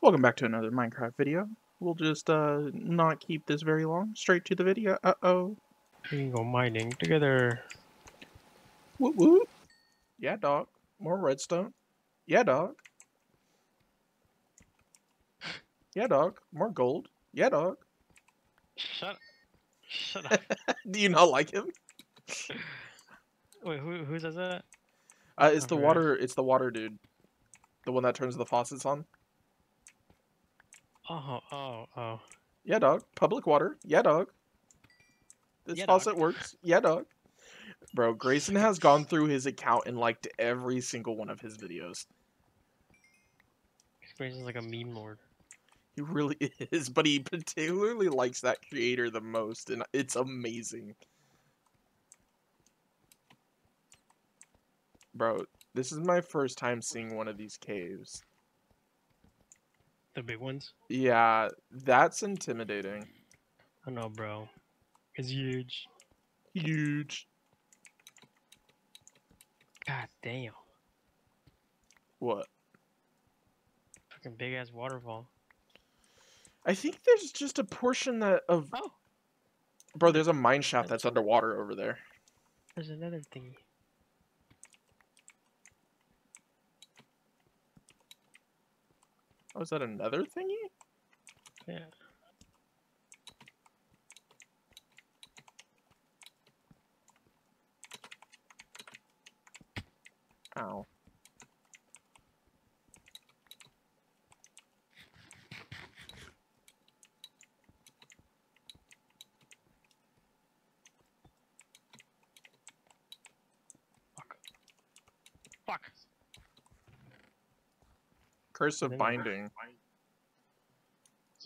Welcome back to another Minecraft video. We'll just uh not keep this very long. Straight to the video. Uh-oh. We can go mining together. Whoop whoop. Yeah, dog. More redstone. Yeah, dog. Yeah, dog. More gold. Yeah, dog. Shut up. Shut up. Do you not like him? Wait, who who says that? Uh, it's the Okay. water. It's the water dude. The one that turns the faucets on. Oh, oh, oh. Yeah, dog. Public water. Yeah, dog. This Yeah, dog. faucet works. Yeah, dog. Bro, Grayson has gone through his account and liked every single one of his videos. Grayson's like a meme lord. He really is, but he particularly likes that creator the most, and it's amazing. Bro, this is my first time seeing one of these caves. The big ones? Yeah, that's intimidating. I know, bro. It's huge. Huge. God damn. What? Fucking big ass waterfall. I think there's just a portion that of Oh, bro. There's a mine shaft That's- that's underwater over there. there's another thingy. Oh, is that another thingy? Yeah. Ow. Fuck. Fuck. Curse of binding.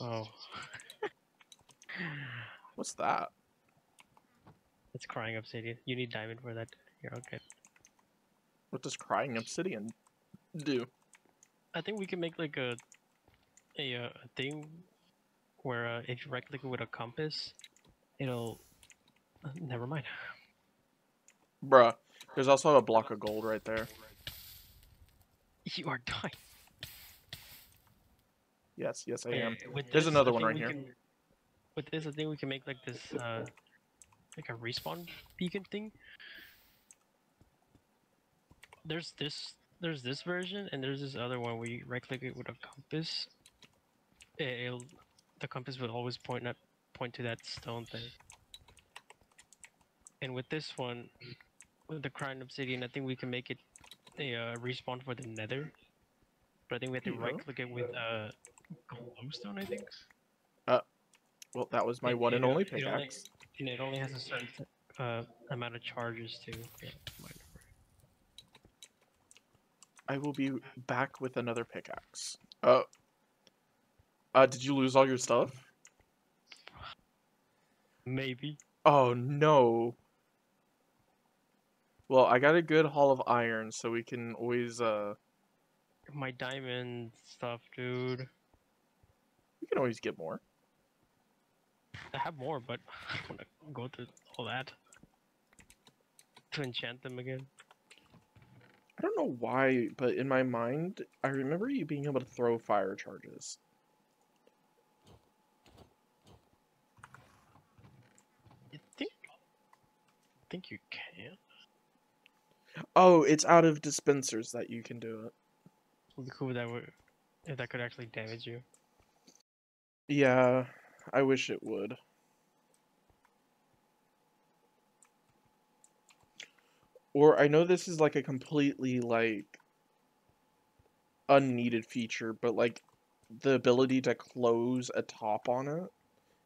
Oh. What's that? it's crying obsidian. You need diamond for that. You're okay. What does crying obsidian do? I think we can make like a a, uh, a thing where uh, if you right click it with a compass, it'll. Uh, never mind. Bruh, there's also a block of gold right there. You are dying. Yes, yes, I am. with There's this, another one right here. can- with this, I think we can make like this, uh, like a respawn beacon thing. There's this, there's this version, and there's this other one where you right click it with a compass. It'll, the compass will always point at, point to that stone thing. And with this one, with the crying obsidian, I think we can make it a uh, respawn for the nether. But I think we have to Yeah. right click it with uh, glowstone, I think. Uh, Well, that was my It- one and it- only it only- pickaxe. And it only has a certain uh, amount of charges too. Yeah. I will be back with another pickaxe. Uh, uh, did you lose all your stuff? Maybe. Oh no. Well, I got a good haul of iron, so we can always uh, My diamond stuff, dude. We can always get more. I have more, but I don't want to go through all that to enchant them again. I don't know why, but in my mind, I remember you being able to throw fire charges. You think? Think you can? Oh, it's out of dispensers that you can do it. Would be cool that would if that could actually damage you. Yeah, I wish it would. Or I know this is like a completely like unneeded feature, but like the ability to close a top on it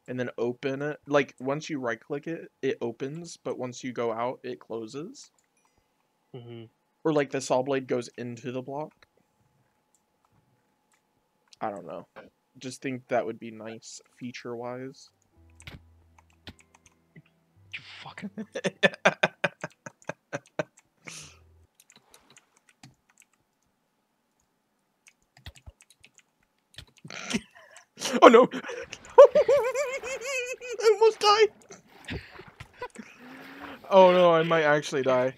and then open it. Like once you right click it, it opens, but once you go out, it closes. Mm-hmm. Or like the saw blade goes into the block. I don't know. Just think that would be nice feature wise. You fucking. oh no! I almost died! Oh no, I might actually die.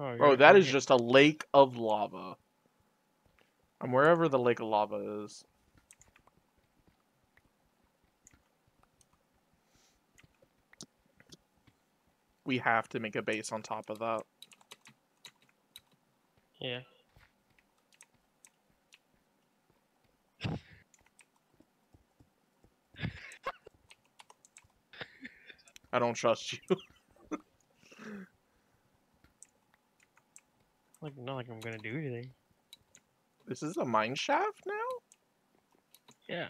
Oh, right, that is just a lake of lava. I'm wherever the lake of lava is. We have to make a base on top of that. Yeah. I don't trust you. Like not like I'm gonna do anything. This is a mine shaft now? Yeah.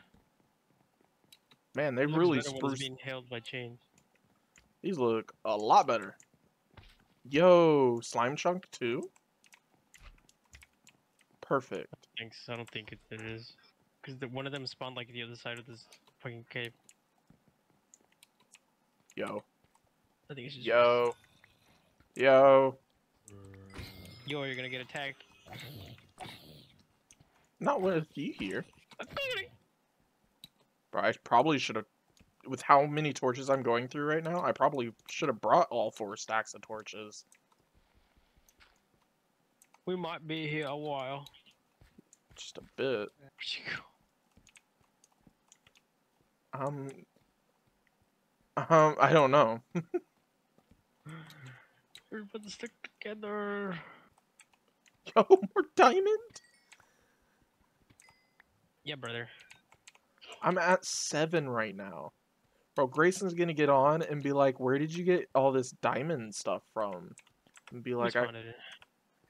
Man, they really better when it's spruced. being held by chains. These look a lot better. Yo, slime chunk too? Perfect. Thanks. I don't think it, it is. Because one of them spawned like the other side of this fucking cave. Yo. I think it's just. Yo. Yo. Mm. Yo, you're gonna get attacked. Not with you here. Bro, I probably should have. With how many torches I'm going through right now, I probably should have brought all four stacks of torches. We might be here a while. Just a bit. Where'd you go? Um. Um, I don't know. To stick together. Yo, more diamond? Yeah, brother. I'm at seven right now. Bro, Grayson's gonna get on and be like, where did you get all this diamond stuff from? And be like, I...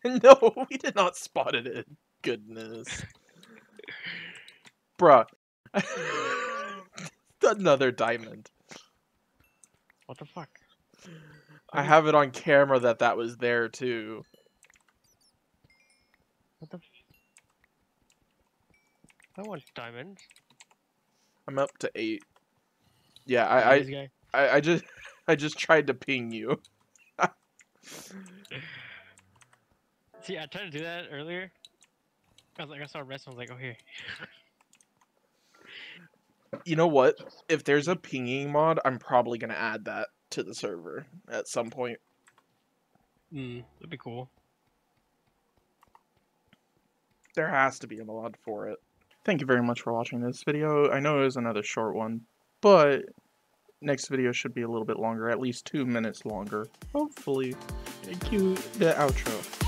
it no, we did not spot it in. Goodness. Bruh. Another diamond. What the fuck? I have it on camera that that was there too. What the? I want diamonds. I'm up to eight. Yeah, I, I, I, I just, I just tried to ping you. See, I tried to do that earlier. I was like, I saw a rest. I was like, oh here. You know what? If there's a pinging mod, I'm probably gonna add that to the server at some point. Hmm, that'd be cool. There has to be a mod for it. Thank you very much for watching this video. I know it was another short one, but next video should be a little bit longer, at least two minutes longer. Hopefully. Cue the outro.